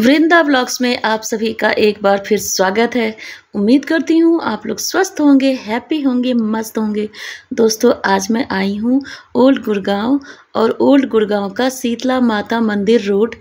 वृंदा blogs में आप सभी का एक बार फिर स्वागत है। उम्मीद करती हूँ आप लोग स्वस्थ होंगे, हैप्पी होंगे, मस्त होंगे। दोस्तों, आज मैं आई हूँ ओल्ड गुड़गांव और ओल्ड गुड़गांव का शीतला माता मंदिर रोड,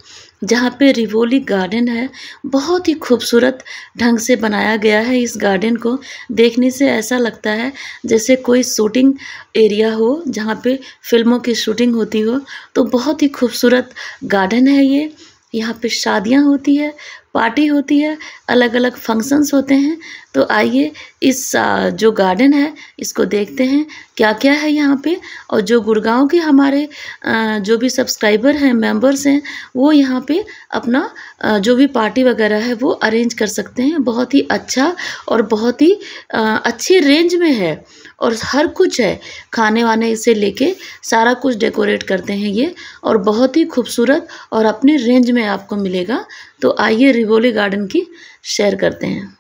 जहाँ पे रिवोली गार्डन है। बहुत ही खूबसूरत ढंग से बनाया गया है इस गार्डन को। देखने से ऐसा लगता है जैसे कोई शूटिंग एरिया हो, जहाँ पे फ़िल्मों की शूटिंग होती हो। तो बहुत ही खूबसूरत गार्डन है ये। यहाँ पे शादियाँ होती है पार्टी होती है अलग अलग फ़ंक्शंस होते हैं। तो आइए इस जो गार्डन है, इसको देखते हैं क्या क्या है यहाँ पे। और जो गुड़गांव के हमारे जो भी सब्सक्राइबर हैं मेंबर्स हैं, वो यहाँ पे अपना जो भी पार्टी वगैरह है, वो अरेंज कर सकते हैं। बहुत ही अच्छा और बहुत ही अच्छी रेंज में है। और हर कुछ है। खाने वाने से लेके सारा कुछ डेकोरेट करते हैं ये। और बहुत ही खूबसूरत और अपने रेंज में आपको मिलेगा। तो आइए रिवोली गार्डन की शेयर करते हैं।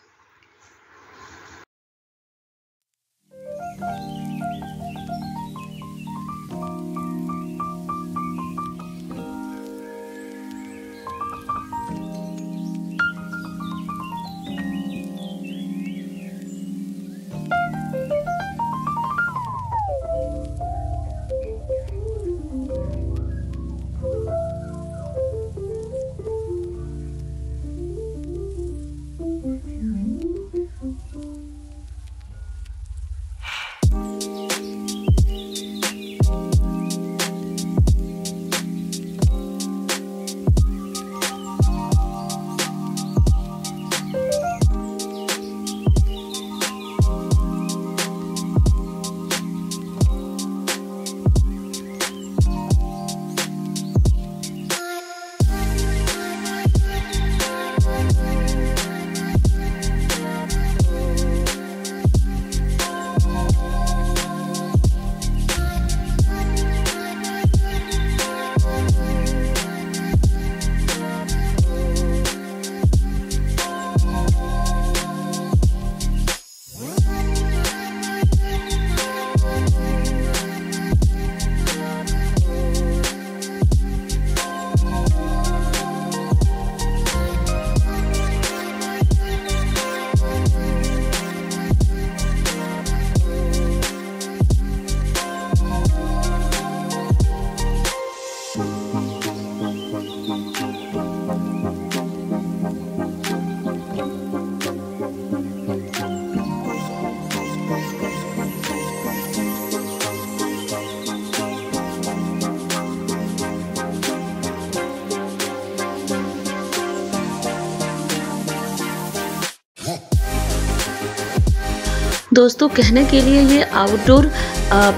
दोस्तों, कहने के लिए ये आउटडोर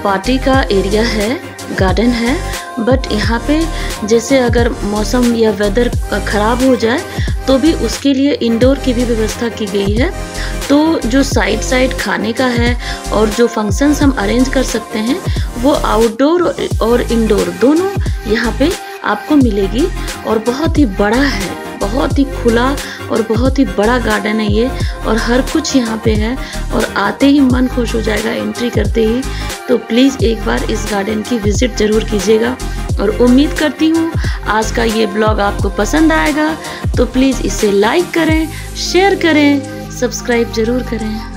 पार्टी का एरिया है गार्डन है बट यहाँ पे जैसे अगर मौसम या वेदर ख़राब हो जाए तो भी उसके लिए इंडोर की भी व्यवस्था की गई है। तो जो साइड साइड खाने का है और जो फ़ंक्शंस हम अरेंज कर सकते हैं, वो आउटडोर और इंडोर दोनों यहाँ पे आपको मिलेगी और बहुत ही बड़ा है, बहुत ही खुला और बहुत ही बड़ा गार्डन है ये, और हर कुछ यहाँ पे है, और आते ही मन खुश हो जाएगा एंट्री करते ही। तो प्लीज़ एक बार इस गार्डन की विज़िट ज़रूर कीजिएगा, और उम्मीद करती हूँ आज का ये ब्लॉग आपको पसंद आएगा। तो प्लीज़ इसे लाइक करें शेयर करें सब्सक्राइब ज़रूर करें।